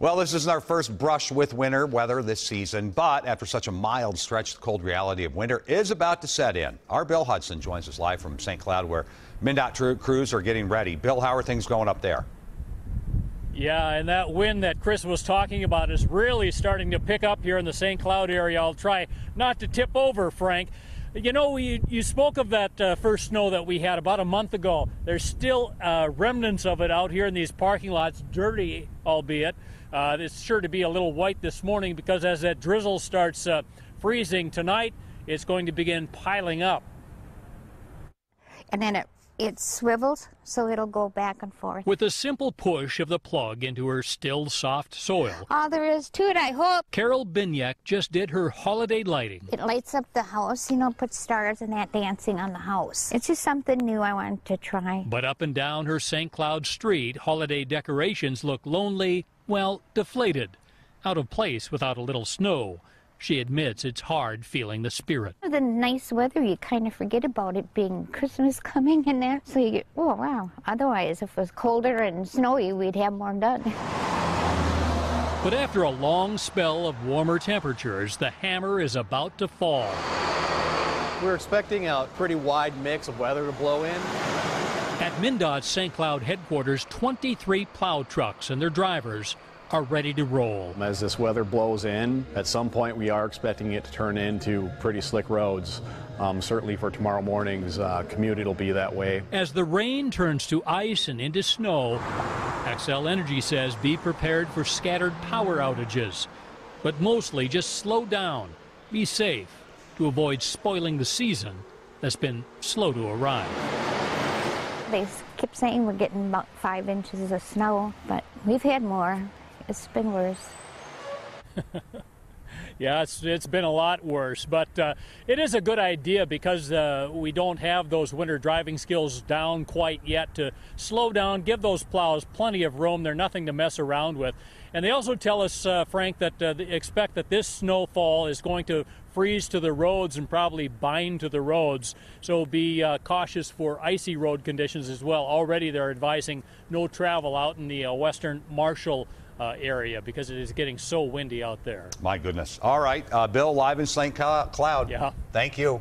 Well, this isn't our first brush with winter weather this season, but after such a mild stretch, the cold reality of winter is about to set in. Our Bill Hudson joins us live from St. Cloud, where MnDOT crews are getting ready. Bill, how are things going up there? Yeah, and that wind that Chris was talking about is really starting to pick up here in the St. Cloud area. I'll try not to tip over, Frank. You know, you, you spoke of that uh, first snow that we had about a month ago. There's still uh, remnants of it out here in these parking lots, dirty albeit. Uh, it's sure to be a little white this morning because as that drizzle starts uh, freezing tonight, it's going to begin piling up. And then it it swivels so it'll go back and forth. With a simple push of the plug into her still soft soil. All there is to it, I hope. Carol Binyak just did her holiday lighting. It lights up the house, you know, puts stars and that dancing on the house. It's just something new I wanted to try. But up and down her St. Cloud street, holiday decorations look lonely, well, deflated, out of place without a little snow. She admits it's hard feeling the spirit. The nice weather, you kind of forget about it being Christmas coming in there. So you get, oh, wow. Otherwise, if it was colder and snowy, we'd have more done. But after a long spell of warmer temperatures, the hammer is about to fall. We're expecting a pretty wide mix of weather to blow in. At MnDOT's St. Cloud headquarters, 23 plow trucks and their drivers are ready to roll. As this weather blows in, at some point we are expecting it to turn into pretty slick roads. Um, certainly for tomorrow morning's uh, commute, it'll be that way. As the rain turns to ice and into snow, Xcel Energy says be prepared for scattered power outages, but mostly just slow down, be safe to avoid spoiling the season that's been slow to arrive. They keep saying we're getting about five inches of snow, but we've had more. It's been worse. yeah, it's, it's been a lot worse, but uh, it is a good idea because uh, we don't have those winter driving skills down quite yet to slow down, give those plows plenty of room. They're nothing to mess around with. And they also tell us, uh, Frank, that uh, they expect that this snowfall is going to freeze to the roads and probably bind to the roads. So be uh, cautious for icy road conditions as well. Already they're advising no travel out in the uh, western Marshall uh, area because it is getting so windy out there. My goodness. All right, uh, Bill, live in St. Cloud. Yeah. Thank you.